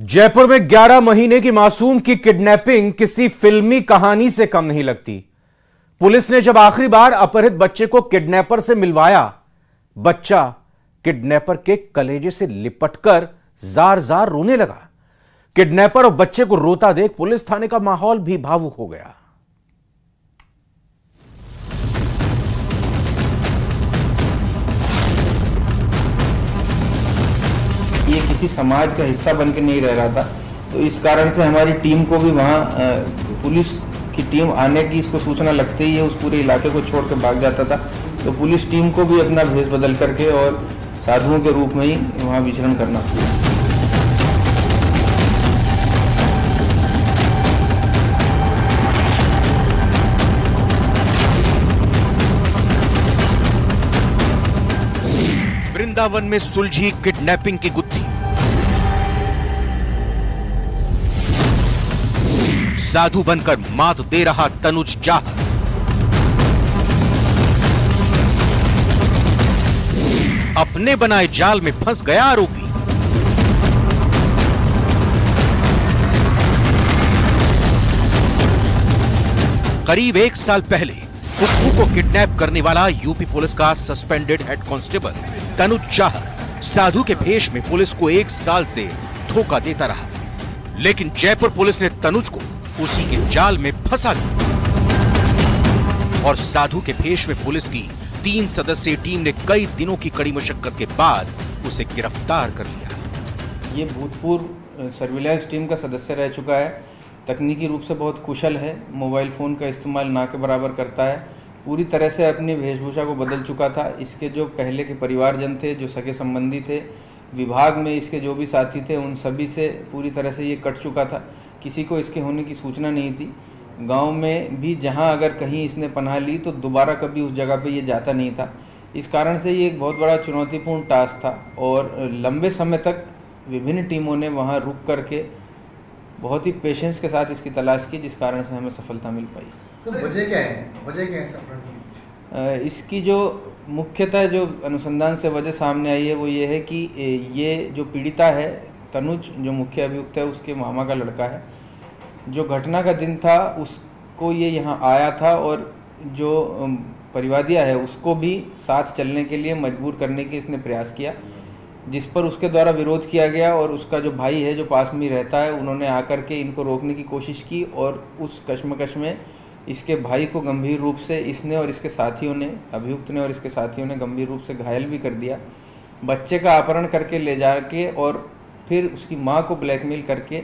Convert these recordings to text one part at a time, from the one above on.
जयपुर में 11 महीने की मासूम की किडनैपिंग किसी फिल्मी कहानी से कम नहीं लगती। पुलिस ने जब आखिरी बार अपहरित बच्चे को किडनैपर से मिलवाया, बच्चा किडनैपर के कलेजे से लिपटकर जार जार रोने लगा। किडनैपर और बच्चे को रोता देख पुलिस थाने का माहौल भी भावुक हो गया। किसी समाज का हिस्सा बन के नहीं रह रहा था। तो इस कारण से हमारी टीम को भी वहाँ पुलिस की टीम आने की इसको सूचना लगते ही है उस पूरे इलाके को छोड़ के भाग जाता था। तो पुलिस टीम को भी अपना भेष बदल करके और साधुओं के रूप में ही वहाँ विचरण करना। पड़ा वृंदावन में सुलझी किडनैपिंग की गुत्थी। साधु बनकर मात दे रहा तनुज चाह। अपने बनाए जाल में फंस गया आरोपी। करीब एक साल पहले कुक्कू को किडनैप करने वाला यूपी पुलिस का सस्पेंडेड हेड कांस्टेबल तनुज चाह साधु के भेष में पुलिस को एक साल से धोखा देता रहा। लेकिन जयपुर पुलिस ने तनुज को उसी के जाल में फंसा दिया और साधु के भेष में पुलिस की तीन सदस्यीय टीम ने कई दिनों की कड़ी मशक्कत के बाद उसे गिरफ़्तार कर लिया। ये भूतपूर्व सर्विलांस टीम का सदस्य रह चुका है। तकनीकी रूप से बहुत कुशल है। मोबाइल फ़ोन का इस्तेमाल ना के बराबर करता है। पूरी तरह से अपनी वेशभूषा को बदल चुका था। इसके जो पहले के परिवारजन थे, जो सगे संबंधी थे, विभाग में इसके जो भी साथी थे, उन सभी से पूरी तरह से ये कट चुका था। किसी को इसके होने की सूचना नहीं थी। गाँव में भी जहाँ अगर कहीं इसने पनाह ली तो दोबारा कभी उस जगह पे ये जाता नहीं था। इस कारण से ये एक बहुत बड़ा चुनौतीपूर्ण टास्क था और लंबे समय तक विभिन्न टीमों ने वहाँ रुक करके बहुत ही पेशेंस के साथ इसकी तलाश की जिस कारण से हमें सफलता मिल पाई। तो वजह क्या है? वजह क्या है सफ़र इसकी जो मुख्यतः जो अनुसंधान से वजह सामने आई है वो ये है कि ये जो पीड़िता है तनुज, जो मुख्य अभियुक्त है, उसके मामा का लड़का है। जो घटना का दिन था, उसको ये यहाँ आया था और जो परिवादिया है, उसको भी साथ चलने के लिए, मजबूर करने की इसने प्रयास किया, जिस पर उसके द्वारा विरोध किया गया और उसका जो भाई है, जो पास में रहता है, उन्होंने आकर के इनको रोकने की कोशिश की और उस कश्मकश में इसके भाई को गंभीर रूप से इसने और इसके साथियों ने, अभियुक्त ने और इसके साथियों ने गंभीर रूप से घायल भी कर दिया। बच्चे का अपहरण करके ले जा के और फिर उसकी माँ को ब्लैकमेल करके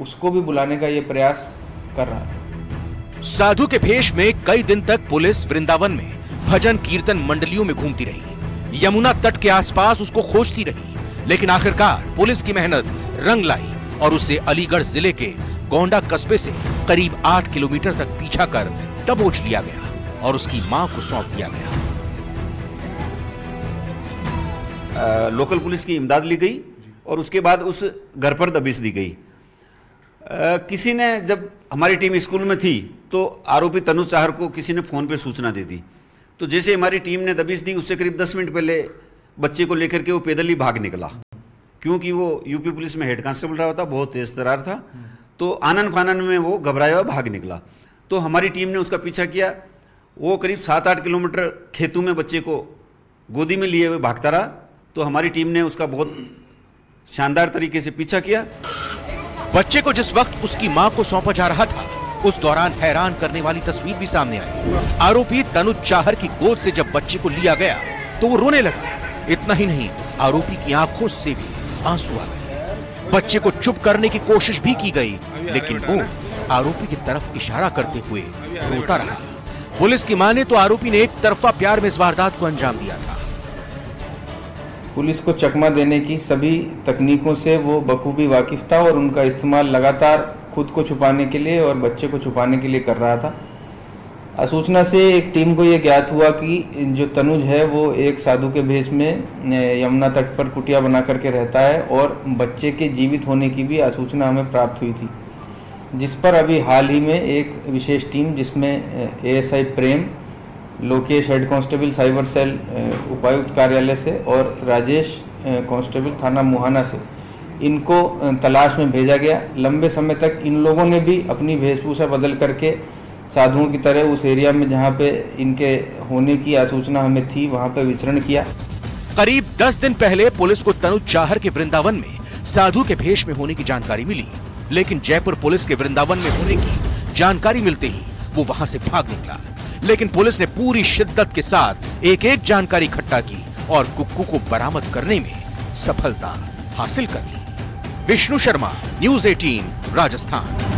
उसको भी बुलाने का ये प्रयास कर रहा था। साधु के भेष में कई दिन तक पुलिस वृंदावन में भजन कीर्तन मंडलियों में घूमती रही। यमुना तट के आसपास उसको खोजती रही लेकिन आखिरकार पुलिस की मेहनत रंग लाई और उसे अलीगढ़ ज़िले के गोंडा कस्बे से करीब आठ किलोमीटर तक पीछा कर दबोच लिया गया और उसकी माँ को सौंप दिया गया। आ, लोकल पुलिस की इमदाद ली गई। और उसके बाद उस घर पर दबिश दी गई। किसी ने जब हमारी टीम स्कूल में थी तो आरोपी तनुज चाहर को किसी ने फ़ोन पे सूचना दे दी। तो जैसे हमारी टीम ने दबिश दी, उससे करीब दस मिनट पहले बच्चे को लेकर के वो पैदल ही भाग निकला। क्योंकि वो यूपी पुलिस में हेड कांस्टेबल रहा था, बहुत तेज तरार था तो आनंद फानन में वो घबराया हुआ भाग निकला। तो हमारी टीम ने उसका पीछा किया। वो करीब सात आठ किलोमीटर खेतों में बच्चे को गोदी में लिए हुए भागता रहा। तो हमारी टीम ने उसका बहुत शानदार तरीके से पीछा किया। बच्चे को जिस वक्त उसकी माँ को सौंपा जा रहा था, उस दौरान हैरान करने वाली तस्वीर भी सामने आई। आरोपी तनुज चाहर की गोद से जब बच्चे को लिया गया तो वो रोने लगा। इतना ही नहीं, आरोपी की आँखों से भी आँसू आ गए। बच्चे को चुप करने की कोशिश भी की गई, लेकिन वो आरोपी की तरफ़ इशारा करते हुए रोता रहा। पुलिस की माने तो आरोपी ने एक तरफा प्यार में इस वारदात को अंजाम दिया था। पुलिस को चकमा देने की सभी तकनीकों से वो बखूबी वाकिफ था और उनका इस्तेमाल लगातार खुद को छुपाने के लिए और बच्चे को छुपाने के लिए कर रहा था। सूचना से एक टीम को ये ज्ञात हुआ कि जो तनुज है, वो एक साधु के भेष में यमुना तट पर कुटिया बना करके रहता है और बच्चे के जीवित होने की भी आसूचना हमें प्राप्त हुई थी। जिस पर अभी हाल ही में एक विशेष टीम जिसमें ASI Prem Lokesh head constable cyber cell उपायुक्त कार्यालय से और राजेश कांस्टेबल थाना मुहाना से। इनको तलाश में भेजा गया। लंबे समय तक इन लोगों ने भी अपनी वेशभूषा बदल करके साधुओं की तरह उस एरिया में जहाँ पे इनके होने की आसूचना हमें थी, वहाँ पे विचरण किया। करीब दस दिन पहले पुलिस को तनुज चाहर के वृंदावन में साधु के भेष में होने की जानकारी मिली। लेकिन जयपुर पुलिस के वृंदावन में होने की जानकारी मिलते ही वो वहाँ से भाग निकला। लेकिन पुलिस ने पूरी शिद्दत के साथ एक एक जानकारी इकट्ठा की और कुक्कू को बरामद करने में सफलता हासिल कर ली। विष्णु शर्मा, न्यूज़ 18 राजस्थान।